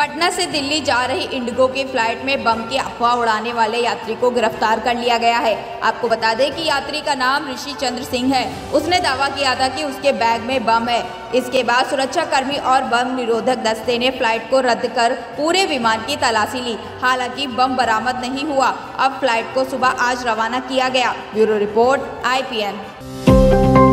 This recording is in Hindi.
पटना से दिल्ली जा रही इंडिगो की फ़्लाइट में बम की अफवाह उड़ाने वाले यात्री को गिरफ़्तार कर लिया गया है। आपको बता दें कि यात्री का नाम ऋषि चंद्र सिंह है। उसने दावा किया था कि उसके बैग में बम है। इसके बाद सुरक्षा कर्मी और बम निरोधक दस्ते ने फ़्लाइट को रद्द कर पूरे विमान की तलाशी ली। हालाँकि बम बरामद नहीं हुआ। अब फ़्लाइट को सुबह आज रवाना किया गया। ब्यूरो रिपोर्ट आई